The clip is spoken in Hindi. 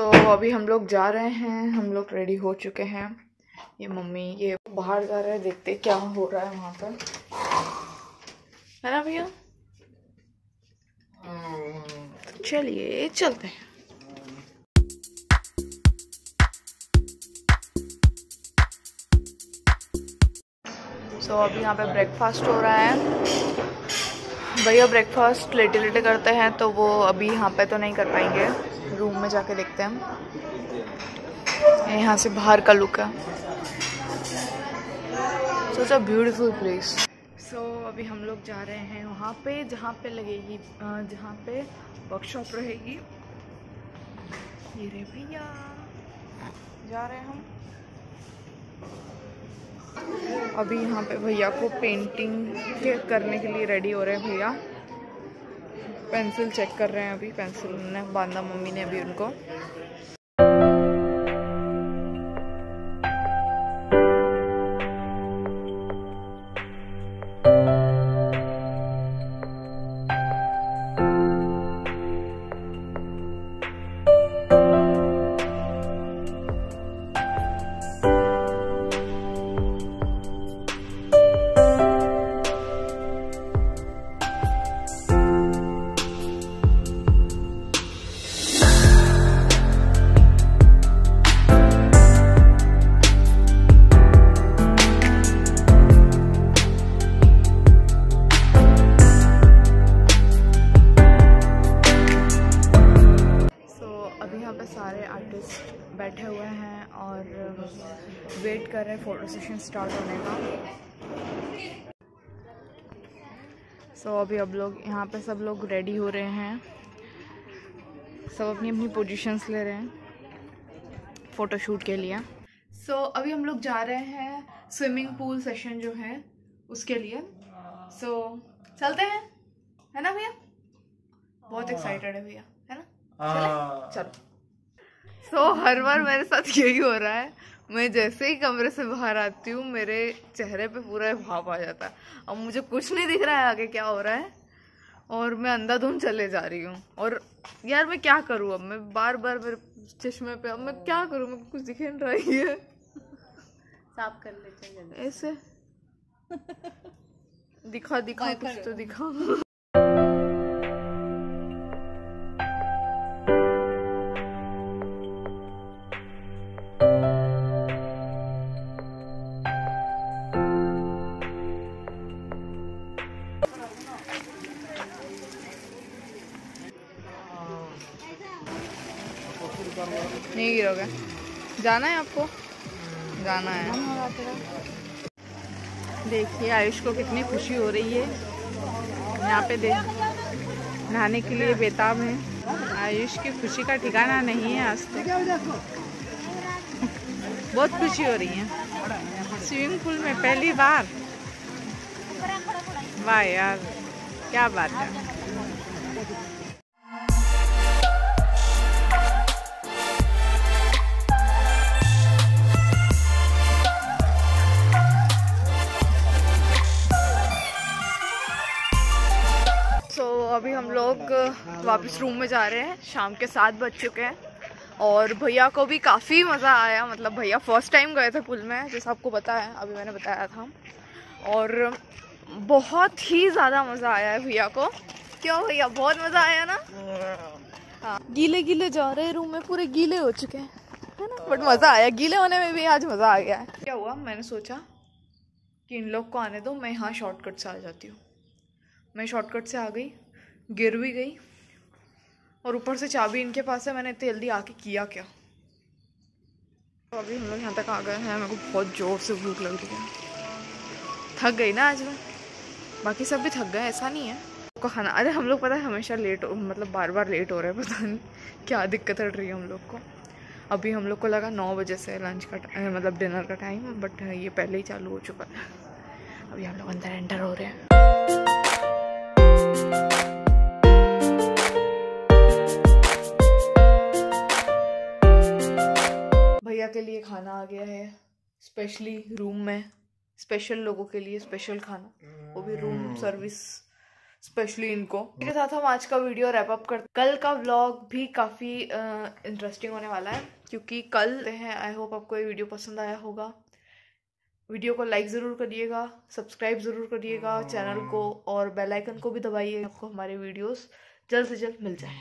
अभी हम लोग जा रहे हैं। हम लोग रेडी हो चुके हैं। ये मम्मी ये बाहर जा रहे हैं। देखते क्या हो रहा है वहाँ पर। है ना भैया? तो चलिए चलते हैं। सो so, अभी यहाँ पे ब्रेकफास्ट हो रहा है। भैया ब्रेकफास्ट लेटे लेटे करते हैं तो वो अभी यहाँ पे तो नहीं कर पाएँगे। रूम में जाके देखते हैं यहाँ से बाहर का लुक है। सो अ ब्यूटीफुल प्लेस सो अभी हम लोग जा रहे हैं वहाँ पे, जहाँ पे लगेगी जहाँ पे वर्कशॉप रहेगी। ये रे भैया। जा रहे हैं हम। अभी यहाँ पे भैया को पेंटिंग करने के लिए रेडी हो रहे हैं भैया। पेंसिल चेक कर रहे हैं अभी पेंसिल ने बांधा मम्मी ने अभी उनको। बैठे हुए हैं और वेट कर रहे हैं फ़ोटो सेशन स्टार्ट होने का। सो so, अभी अब लोग यहाँ पे सब लोग रेडी हो रहे हैं। सब अपनी अपनी पोजीशंस ले रहे हैं फ़ोटो शूट के लिए। सो so, अभी हम लोग जा रहे हैं स्विमिंग पूल सेशन जो है उसके लिए। सो so, चलते हैं है ना भैया? बहुत एक्साइटेड है भैया है ना? चलो। सो so, हर बार मेरे साथ यही हो रहा है। मैं जैसे ही कमरे से बाहर आती हूँ मेरे चेहरे पे पूरा भाप आ जाता है। अब मुझे कुछ नहीं दिख रहा है आगे क्या हो रहा है। और मैं अंधाधुन चले जा रही हूँ। और यार मैं क्या करूँ अब? मैं बार बार मेरे चश्मे पे अब मैं क्या करूँ? मैं कुछ दिखे नहीं रही है साफ़ कर लेते हैं ऐसे। दिखा दिखा कुछ तो दिखा। नहीं गिरोगे। जाना है आपको? जाना है। देखिए, आयुष को कितनी खुशी हो रही है। यहाँ पे देख, नहाने के लिए बेताब है। आयुष की खुशी का ठिकाना नहीं है आज तक। बहुत खुशी हो रही है। स्विमिंग पूल में पहली बार। वाह यार, क्या बात है। वापस रूम में जा रहे हैं। शाम के सात बज चुके हैं। और भैया को भी काफ़ी मज़ा आया। मतलब भैया फ़र्स्ट टाइम गए थे पुल में जैसा आपको पता है अभी मैंने बताया था। और बहुत ही ज़्यादा मज़ा आया है भैया को। क्यों भैया? बहुत मज़ा आया ना? हाँ। गीले गीले जा रहे हैं रूम में पूरे गीले हो चुके हैं। है ना? बट मज़ा आया। गीले होने में भी आज मज़ा आ गया है। क्या हुआ? मैंने सोचा कि इन लोग को आने दो मैं यहाँ शॉर्टकट से आ जाती हूँ। मैं शॉर्टकट से आ गई। गिर भी गई और ऊपर से चाबी इनके पास है, मैंने इतनी जल्दी आके किया क्या? तो अभी हम लोग यहाँ तक आ गए हैं, मेरे को बहुत ज़ोर से भूख लग रही है। थक गई ना आज मैं? बाकी सब भी थक गए, ऐसा नहीं है। को खाना अरे हम लोग पता है हमेशा लेट मतलब बार बार लेट हो रहे हैं, पता नहीं क्या दिक्कत हट रही है हम लोग को। अभी हम लोग को लगा नौ बजे से लंच का मतलब डिनर का टाइम बट ये पहले ही चालू हो चुका है। अभी हम लोग अंदर एंटर हो रहे हैं। भैया के लिए खाना आ गया है स्पेशली रूम में स्पेशल लोगों के लिए स्पेशल खाना। वो भी रूम सर्विस स्पेशली इनको। इसके साथ हम आज का वीडियो रैप अप करते कल का व्लॉग भी काफ़ी इंटरेस्टिंग होने वाला है क्योंकि कल हैं आई होप आपको ये वीडियो पसंद आया होगा। वीडियो को लाइक ज़रूर करिएगा सब्सक्राइब ज़रूर करिएगा चैनल को और बेल आइकन को भी दबाइए आपको हमारे वीडियोस जल्द से जल्द मिल जाए।